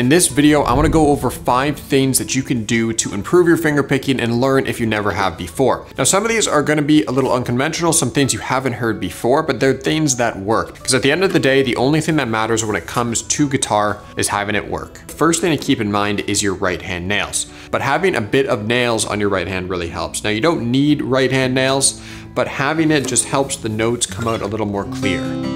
In this video, I wanna go over five things that you can do to improve your finger picking and learn if you never have before. Now, some of these are gonna be a little unconventional, some things you haven't heard before, but they're things that work. Because at the end of the day, the only thing that matters when it comes to guitar is having it work. First thing to keep in mind is your right hand nails. But having a bit of nails on your right hand really helps. Now, you don't need right hand nails, but having it just helps the notes come out a little more clear.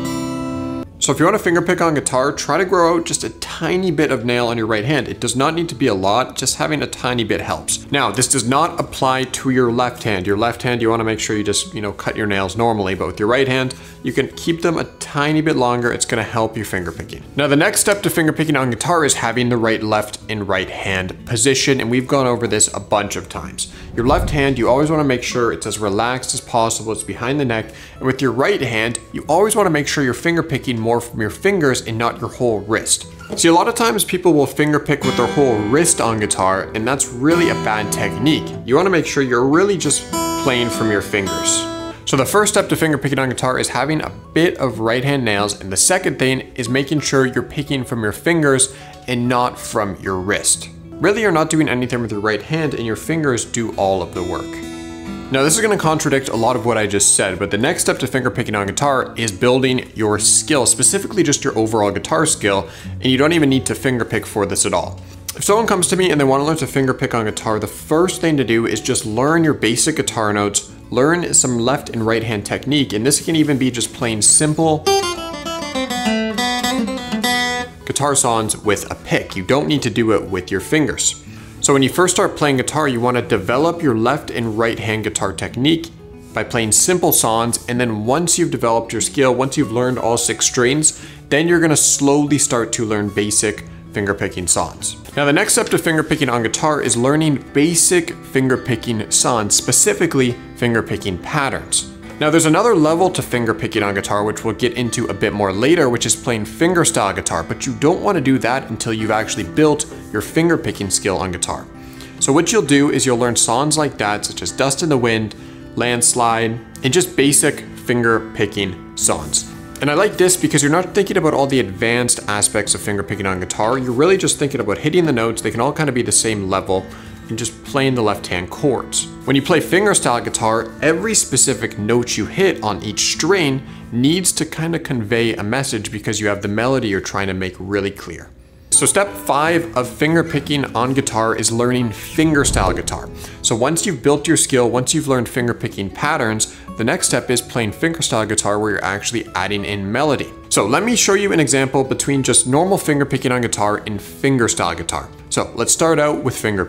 So if you want to finger pick on guitar, try to grow out just a tiny bit of nail on your right hand. It does not need to be a lot, just having a tiny bit helps. Now, this does not apply to your left hand. Your left hand, you want to make sure you just, you know, cut your nails normally, but with your right hand, you can keep them a tiny bit longer. It's going to help you finger picking. Now, the next step to finger picking on guitar is having the right, left, and right hand position, and we've gone over this a bunch of times. Your left hand, you always want to make sure it's as relaxed as possible, it's behind the neck, and with your right hand, you always want to make sure you're finger picking more more from your fingers and not your whole wrist. See, a lot of times people will finger pick with their whole wrist on guitar, and that's really a bad technique. You wanna make sure you're really just playing from your fingers. So the first step to finger picking on guitar is having a bit of right hand nails, and the second thing is making sure you're picking from your fingers and not from your wrist. Really, you're not doing anything with your right hand, and your fingers do all of the work. Now this is to contradict a lot of what I just said, but the next step to fingerpicking on guitar is building your skill, specifically just your overall guitar skill, and you don't even need to fingerpick for this at all. If someone comes to me and they want to learn to fingerpick on guitar, the first thing to do is just learn your basic guitar notes, learn some left and right hand technique, and this can even be just plain simple guitar songs with a pick. You don't need to do it with your fingers. So when you first start playing guitar, you want to develop your left and right hand guitar technique by playing simple songs. And then once you've developed your skill, once you've learned all six strings, then you're going to slowly start to learn basic fingerpicking songs. Now the next step to fingerpicking on guitar is learning basic fingerpicking songs, specifically fingerpicking patterns. Now there's another level to finger picking on guitar which we'll get into a bit more later which is playing fingerstyle guitar but you don't want to do that until you've actually built your finger picking skill on guitar. So what you'll do is you'll learn songs like that such as Dust in the Wind, Landslide, and just basic finger picking songs. And I like this because you're not thinking about all the advanced aspects of finger picking on guitar, you're really just thinking about hitting the notes, they can all kind of be the same level, and just playing the left hand chords. When you play fingerstyle guitar, every specific note you hit on each string needs to kind of convey a message because you have the melody you're trying to make really clear. So step five of finger picking on guitar is learning fingerstyle guitar. So once you've built your skill, once you've learned finger picking patterns, the next step is playing fingerstyle guitar where you're actually adding in melody. So let me show you an example between just normal finger picking on guitar and fingerstyle guitar. So let's start out with finger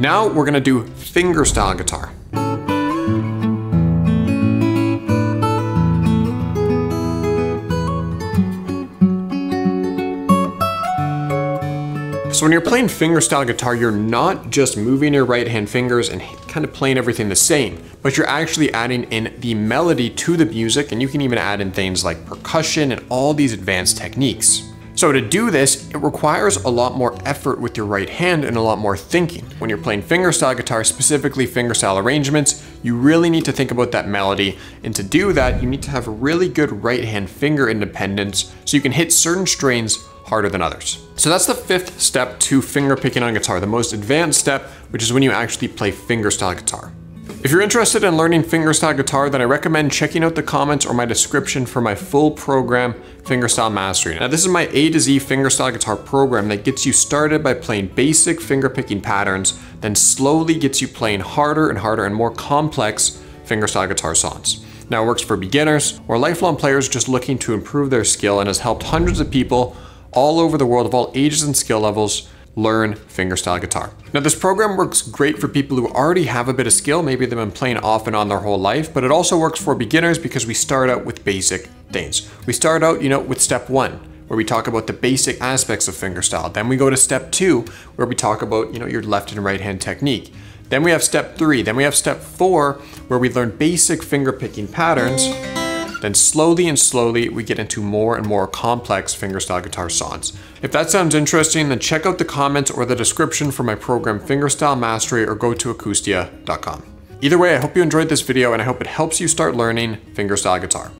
Now we're gonna do fingerstyle guitar. So when you're playing fingerstyle guitar, you're not just moving your right hand fingers and kind of playing everything the same, but you're actually adding in the melody to the music and you can even add in things like percussion and all these advanced techniques. So to do this, it requires a lot more effort with your right hand and a lot more thinking. When you're playing fingerstyle guitar, specifically fingerstyle arrangements, you really need to think about that melody. And to do that, you need to have really good right hand finger independence so you can hit certain strings harder than others. So that's the fifth step to finger picking on guitar, the most advanced step, which is when you actually play fingerstyle guitar. If you're interested in learning fingerstyle guitar, then I recommend checking out the comments or my description for my full program, Fingerstyle Mastery. Now this is my A to Z fingerstyle guitar program that gets you started by playing basic finger picking patterns, then slowly gets you playing harder and harder and more complex fingerstyle guitar songs. Now it works for beginners or lifelong players just looking to improve their skill and has helped hundreds of people all over the world of all ages and skill levels learn fingerstyle guitar. Now this program works great for people who already have a bit of skill, maybe they've been playing off and on their whole life, but it also works for beginners because we start out with basic things. We start out, you know, with step one, where we talk about the basic aspects of fingerstyle. Then we go to step two, where we talk about, you know, your left and right hand technique. Then we have step three, then we have step four, where we learn basic finger picking patterns. Then slowly and slowly, we get into more and more complex fingerstyle guitar songs. If that sounds interesting, then check out the comments or the description for my program Fingerstyle Mastery or go to acoustia.com. Either way, I hope you enjoyed this video and I hope it helps you start learning fingerstyle guitar.